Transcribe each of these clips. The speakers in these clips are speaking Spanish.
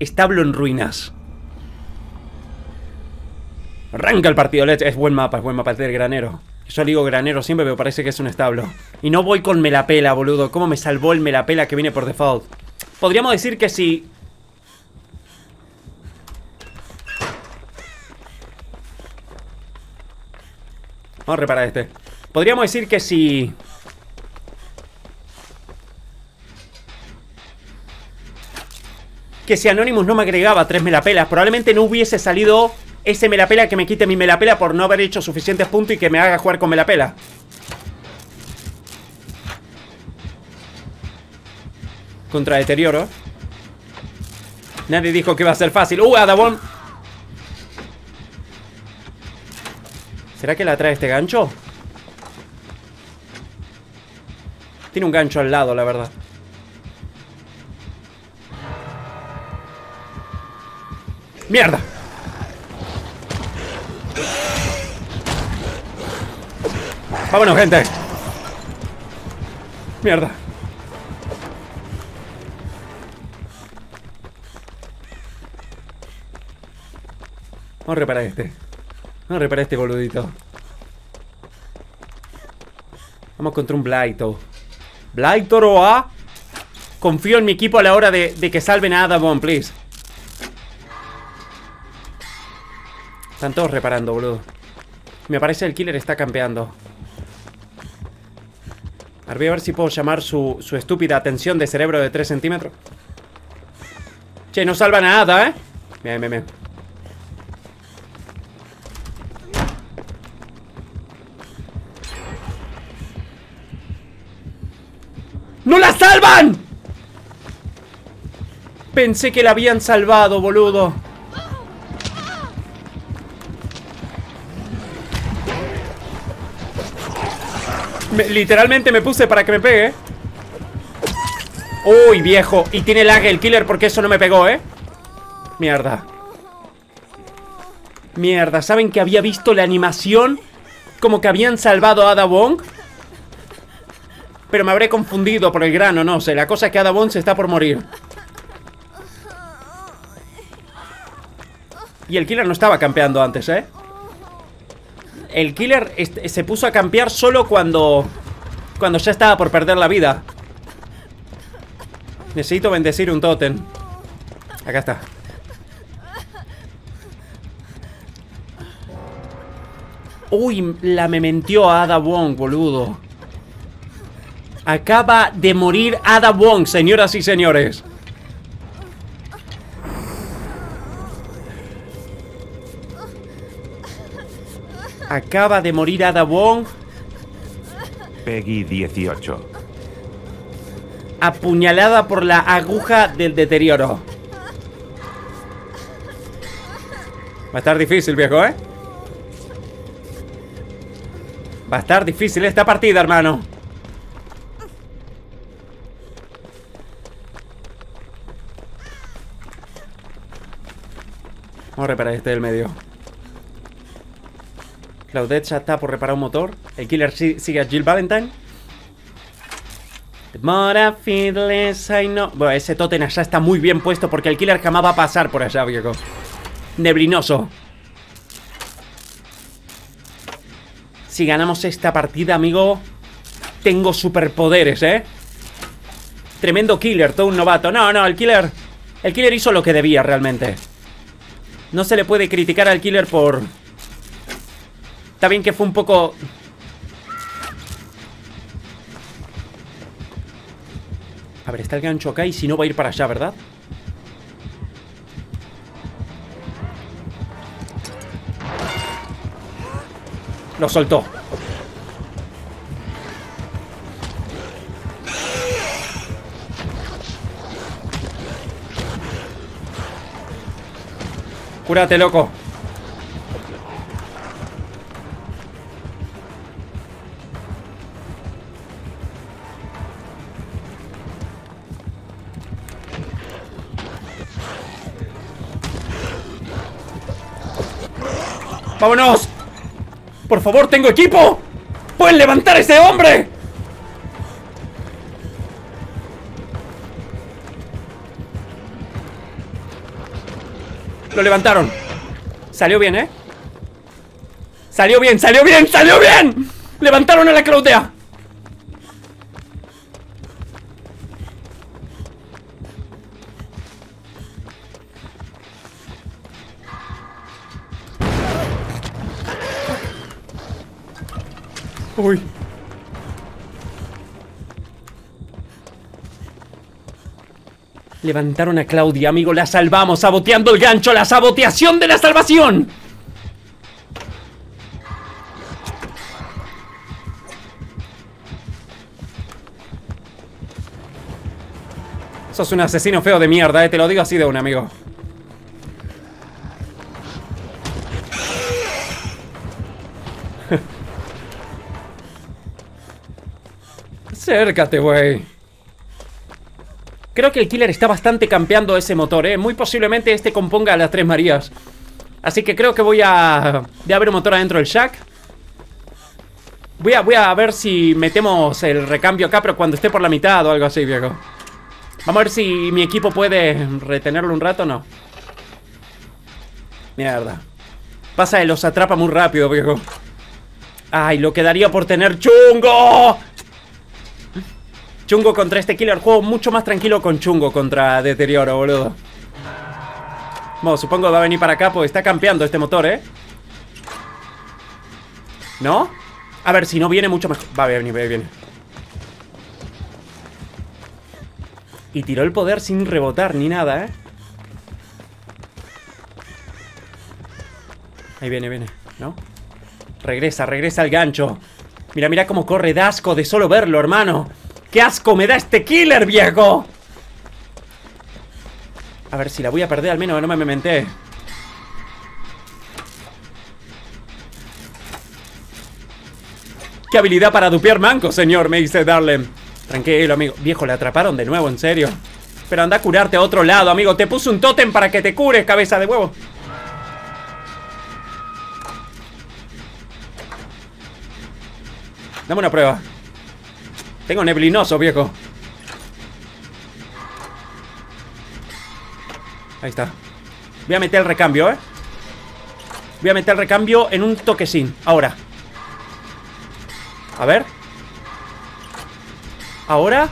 Establo en ruinas. Arranca el partido, Es buen mapa, es buen mapa, es del granero. Yo digo granero siempre, pero parece que es un establo. Y no voy con melapela, boludo. ¿Cómo me salvó el melapela que viene por default? Podríamos decir que si... Vamos a reparar este. Podríamos decir que si... Que si Anonymous no me agregaba tres melapelas, probablemente no hubiese salido ese melapela que me quite mi melapela por no haber hecho suficientes puntos y que me haga jugar con melapela. Contra deterioro. Nadie dijo que iba a ser fácil. ¡Uh, Adabón! ¿Será que la trae este gancho? Tiene un gancho al lado, la verdad. ¡Mierda! Vámonos, gente. Mierda. Vamos a reparar este. Vamos a reparar este boludito. Vamos contra un Blighto. Blighto A. Confío en mi equipo a la hora de, que salven a Adamon, please. Están todos reparando, boludo. Me parece el killer está campeando. A ver, a ver si puedo llamar su, su estúpida atención de cerebro de 3 centímetros. Che, no salva nada, ¿eh? Bien, bien, bien. ¡No la salvan! Pensé que la habían salvado, boludo. Literalmente me puse para que me pegue. Uy, viejo. Y tiene lag el killer porque eso no me pegó, ¿eh? Mierda. Mierda, ¿saben que había visto la animación? Como que habían salvado a Ada Wong. Pero me habré confundido por el grano, no sé. La cosa es que Ada Wong se está por morir. Y el killer no estaba campeando antes, ¿eh? El killer se puso a campear solo cuando... Cuando ya estaba por perder la vida. Necesito bendecir un tótem. Acá está. Uy, la me mentió Ada Wong, boludo. Acaba de morir Ada Wong, señoras y señores. Acaba de morir Ada Wong. Peggy 18. Apuñalada por la aguja del deterioro. Va a estar difícil, viejo, ¿eh? Va a estar difícil esta partida, hermano. Vamos a reparar este del medio. Claudette ya está por reparar un motor. El killer sigue a Jill Valentine. Mora Fiddles, I know. Bueno, ese totem allá está muy bien puesto porque el killer jamás va a pasar por allá, viejo. Neblinoso. Si ganamos esta partida, amigo, tengo superpoderes, ¿eh? Tremendo killer, todo un novato. No, no, el killer... El killer hizo lo que debía realmente. No se le puede criticar al killer por Está bien que fue un poco... A ver, está el gancho acá y si no va a ir para allá, ¿verdad? Lo soltó. Cúrate, loco. ¡Vámonos! ¡Por favor, tengo equipo! ¡Pueden levantar a ese hombre! Lo levantaron. Salió bien, ¿eh? Salió bien, salió bien, salió bien. Levantaron a la Claudea. Uy. Levantaron a Claudia, amigo, la salvamos, saboteando el gancho, la saboteación de la salvación. Sos un asesino feo de mierda, eh, te lo digo así de un amigo. Acércate, güey. Creo que el killer está bastante campeando ese motor, ¿eh? Muy posiblemente este componga las tres Marías. Así que creo que voy a... De haber un motor adentro del shack. Voy a, voy a ver si metemos el recambio acá, pero cuando esté por la mitad o algo así, viejo. Vamos a ver si mi equipo puede retenerlo un rato o no. Mierda. Pasa y los atrapa muy rápido, viejo. Ay, lo quedaría por tener chungo. Chungo contra este killer. Juego mucho más tranquilo con Chungo contra Deterioro, boludo. Bueno, supongo va a venir para acá porque está campeando este motor, ¿eh? ¿No? A ver, si no viene mucho más... Va a venir, viene. Y tiró el poder sin rebotar ni nada, ¿eh? Ahí viene, viene, ¿no? Regresa, regresa al gancho Mira, mira cómo corre Dasco de solo verlo, hermano ¡Qué asco me da este killer, viejo! A ver si la voy a perder al menos, no me menté ¡Qué habilidad para dupear manco, señor! Me dice Darlem Tranquilo, amigo Viejo, le atraparon de nuevo, en serio Pero anda a curarte a otro lado, amigo Te puse un tótem para que te cures, cabeza de huevo Dame una prueba. Tengo neblinoso, viejo. Ahí está. Voy a meter el recambio, ¿eh? Voy a meter el recambio en un toquecín. Ahora. A ver. Ahora.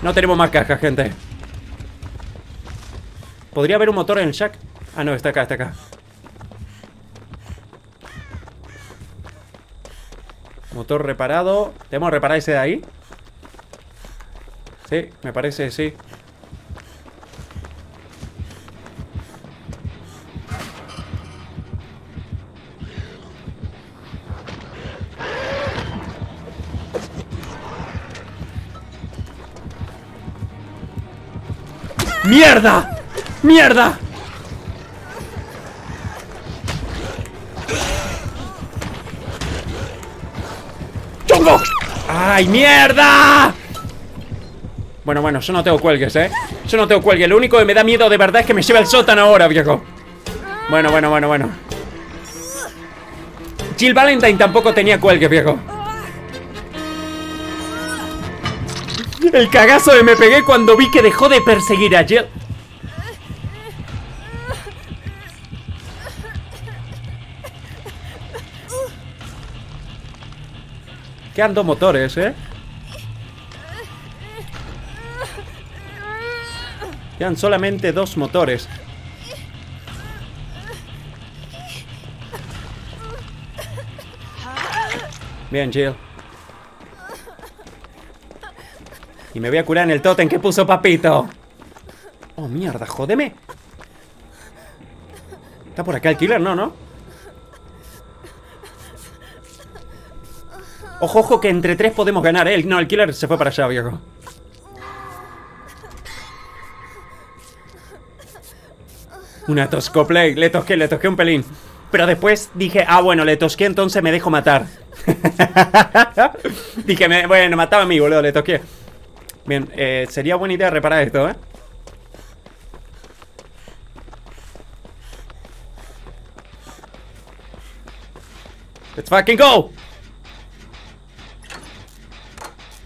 No tenemos más cajas, gente. ¿Podría haber un motor en el shack? Ah, no, está acá, está acá Motor reparado ¿Tenemos que reparar ese de ahí? Sí, me parece, sí ¡Mierda! ¡Mierda! ¡Chongo! ¡Ay, mierda! Bueno, bueno, yo no tengo cuelgues, ¿eh? Yo no tengo cuelgues Lo único que me da miedo de verdad es que me lleve el sótano ahora, viejo Bueno, bueno, bueno, bueno Jill Valentine tampoco tenía cuelgues, viejo El cagazo que me pegué cuando vi que dejó de perseguir a Jill Quedan dos motores, ¿eh? Quedan solamente dos motores. Bien, Jill. Y me voy a curar en el totem que puso papito. Oh, mierda, jódeme. ¿Está por acá el killer? No, ¿no? Ojo, ojo, que entre tres podemos ganar, ¿eh? No, el killer se fue para allá, viejo. Una toscoplay. Le tosqué, le tosqué un pelín. Pero después dije, ah, bueno, le tosqué, entonces me dejo matar. dije, bueno, mataba a mí, boludo, le tosqué. Bien, eh, sería buena idea reparar esto, ¿eh? Let's fucking go!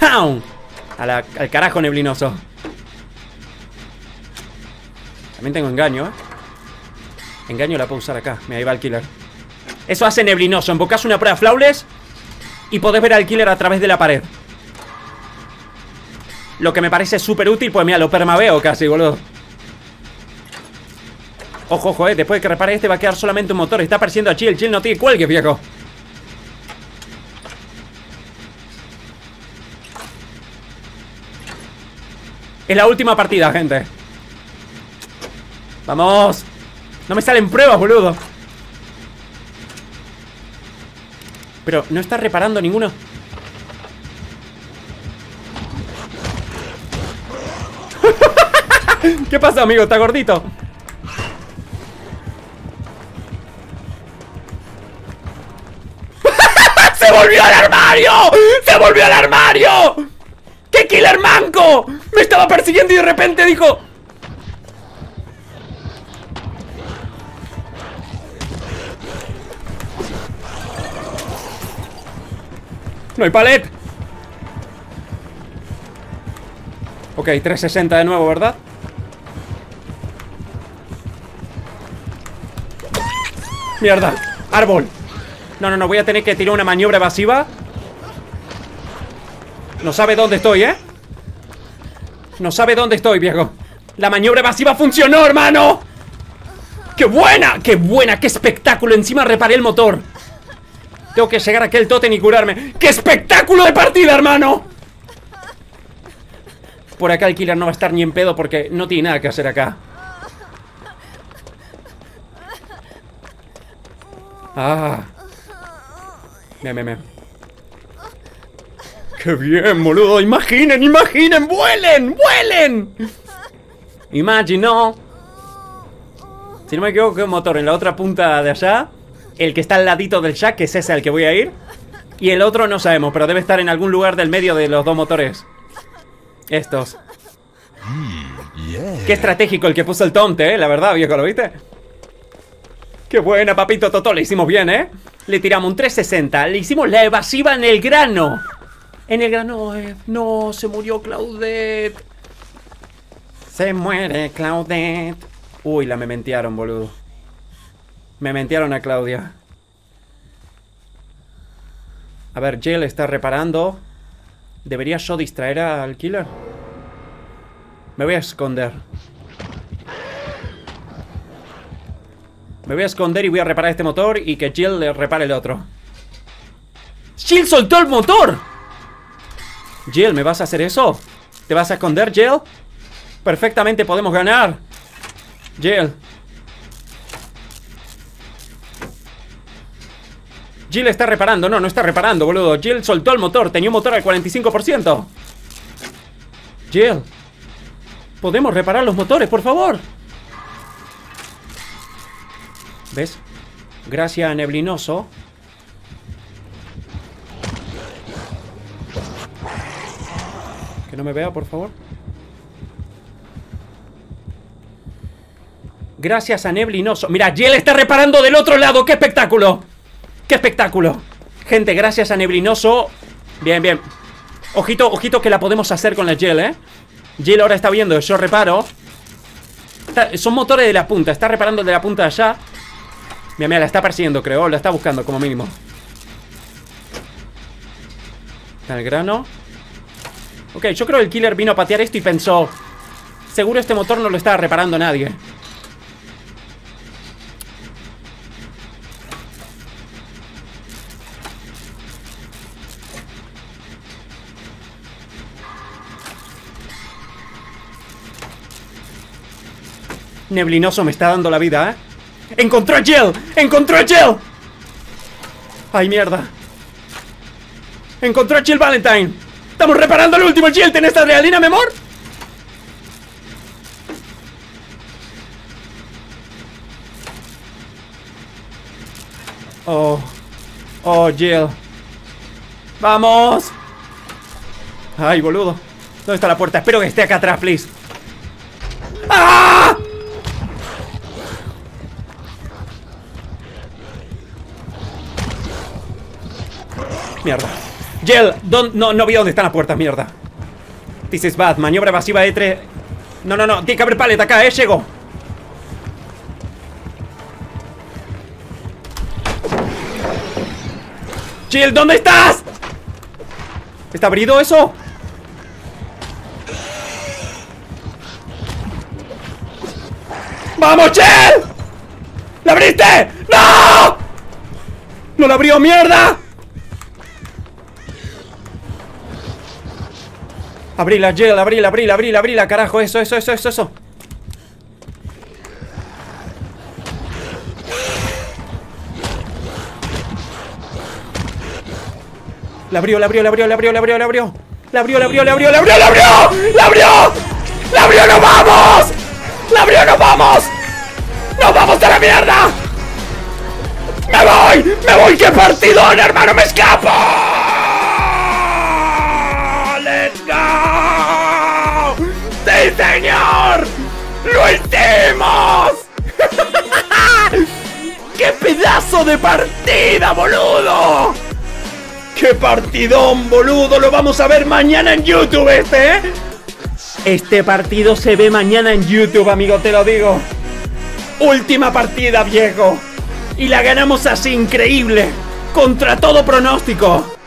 ¡Pound! al carajo neblinoso. También tengo engaño, ¿eh? Engaño la puedo usar acá. Me ahí va el killer. Eso hace neblinoso. Embocas una prueba flawless y podés ver al killer a través de la pared. Lo que me parece súper útil, pues mira, lo permaveo casi, boludo. Ojo, ojo, eh. Después de que repare este va a quedar solamente un motor. Está apareciendo a Chill. Chill no tiene cuelgue, viejo. Es la última partida, gente. Vamos. No me salen pruebas, boludo. Pero no está reparando ninguno. ¿Qué pasa, amigo? ¿Está gordito? ¡Se volvió al armario! ¡Se volvió al armario! ¡Qué killer manco! Me estaba persiguiendo y de repente dijo... No hay palet Ok, 360 de nuevo, ¿verdad? Mierda, árbol No, no, no, voy a tener que tirar una maniobra evasiva No sabe dónde estoy, ¿eh? No sabe dónde estoy, viejo La maniobra evasiva funcionó, hermano ¡Qué buena! ¡Qué buena! ¡Qué espectáculo! Encima reparé el motor tengo que llegar a aquel totem y curarme ¡Qué espectáculo de partida, hermano! Por acá el killer no va a estar ni en pedo porque no tiene nada que hacer acá Ah Bien, bien, bien ¡Qué bien, boludo! ¡Imaginen, imaginen! ¡Vuelen! ¡Vuelen! Imagino Si no me equivoco, un motor en la otra punta de allá el que está al ladito del Jack, que es ese al que voy a ir. Y el otro no sabemos, pero debe estar en algún lugar del medio de los dos motores. Estos. Qué estratégico el que puso el tonte, ¿eh? La verdad, viejo, ¿lo viste? Qué buena, papito Totó, le hicimos bien, ¿eh? Le tiramos un 360, le hicimos la evasiva en el grano. En el grano, no, se murió Claudette. Se muere Claudette. Uy, la me mentearon, boludo. Me mentieron a Claudia. A ver, Jill está reparando. ¿Debería yo distraer al killer? Me voy a esconder. Me voy a esconder y voy a reparar este motor y que Jill le repare el otro. ¡Jill soltó el motor! Jill, ¿me vas a hacer eso? ¿Te vas a esconder, Jill? Perfectamente podemos ganar. Jill, Jill está reparando. No, no está reparando, boludo. Jill soltó el motor. Tenía un motor al 45%. Jill. ¿Podemos reparar los motores, por favor? ¿Ves? Gracias Neblinoso. No me vea, por favor. Gracias a Neblinoso. Mira, Jill está reparando del otro lado. ¡Qué espectáculo! ¡Qué espectáculo! Gente, gracias a Neblinoso Bien, bien Ojito, ojito que la podemos hacer con la Gel, ¿eh? Gel ahora está viendo, yo reparo Son motores de la punta Está reparando de la punta de allá Mira, mira, la está persiguiendo, creo La está buscando, como mínimo Está el grano Ok, yo creo que el killer vino a patear esto y pensó Seguro este motor no lo estaba reparando nadie Neblinoso me está dando la vida, ¿eh? ¡Encontró a Jill! ¡Encontró a Jill! ¡Ay, mierda! ¡Encontró a Jill Valentine! Estamos reparando el último shield en esta realina, mi amor. Oh. Oh, Jill. ¡Vamos! Ay, boludo. ¿Dónde está la puerta? Espero que esté acá atrás, please. ¡Ah! Mierda. Jill, no, no vi dónde están las puertas, mierda. This is bad. Maniobra evasiva de 3. No, no, no. Tiene que haber paleta acá, eh. Llego. Jill, ¿dónde estás? ¿Está abrido eso? ¡Vamos, Jill! ¡La abriste! ¡No! ¡No la abrió, mierda! Abrila, Jill, abrila, abrila, abrila, abrila, carajo, eso, eso, eso, eso, eso. La abrió, la abrió, la abrió, la abrió, la abrió, la abrió. La abrió, la abrió, la abrió, la abrió, la abrió. La abrió. La abrió, no vamos. La abrió, no vamos. ¡No vamos de la mierda! ¡Me voy! ¡Me voy! ¡Qué partidón, hermano! ¡Me escapo! ¡Sí, señor! ¡Lo hicimos! ¡Qué pedazo de partida, boludo! ¡Qué partidón, boludo! Lo vamos a ver mañana en YouTube este, ¿eh? Este partido se ve mañana en YouTube, amigo, te lo digo. Última partida, viejo. Y la ganamos así, increíble. Contra todo pronóstico.